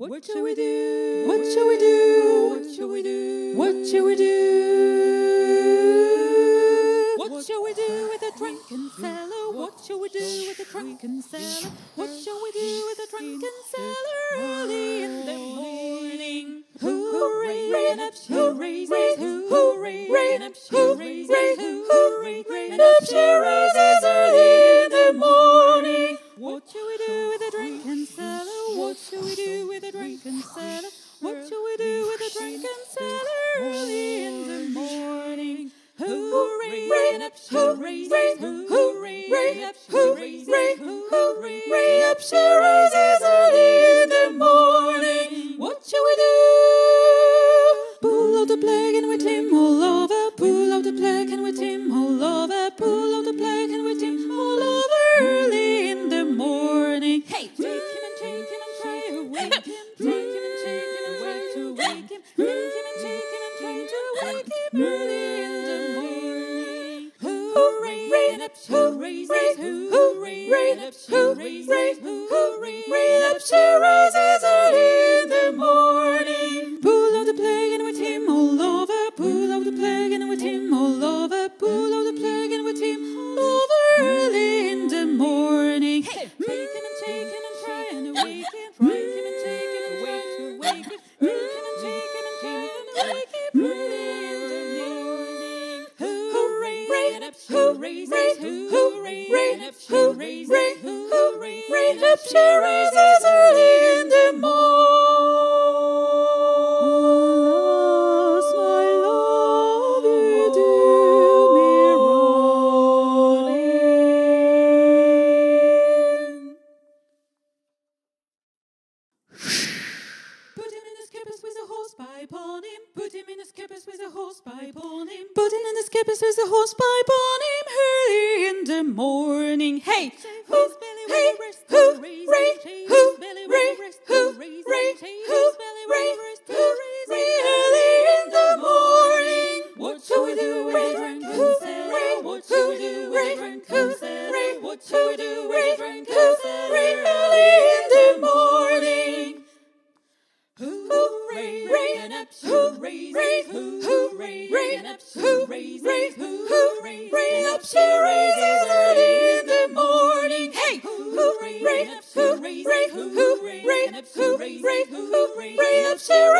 What shall we do? What shall we do? What shall we do? What shall we do? What shall we do with a drunken sailor? What shall we do with a drunken sailor? What shall we do with a drunken sailor early in the morning? Hooray and up she raises, hooray she raises, hooray and up she raises early in the morning. What shall we do with a drunken? What shall we do with a drunken sailor? What shall we do with a drunken sailor early in the morning? Hooray and up she raises, hooray up she raises, hooray up she raises early in the morning. What shall we do? Pull out the plague and with him all Up she raises, and up she raises, and up she raises early in the morning. Pull out the plague and with him all over. Pull out the plague and with him all over. Pull out the plague and with him all over early in the morning. Hey, take him and take him and try and wake him. Try him and take him and wake to wake him. Take him and take him and try and wake him raises, hooray and up she raises, hooray and up she raises early pipe on him. Put him in the skippers with a horse pipe on him. Put him in the skippers with a horse pipe on him. Early in the morning. Hey, who, hey, who, ray, who, ray, who, ray, who, ray, who, ray, early in the morning. What shall we do with drunken? What shall we do with drunken? What shall we do with drunken early hooray, ray, and up she raises, hooray, ray, up she raises early in the morning. Hey, hooray, ray, up she raises, hooray, ray, up she raises, hooray, ray, up she raises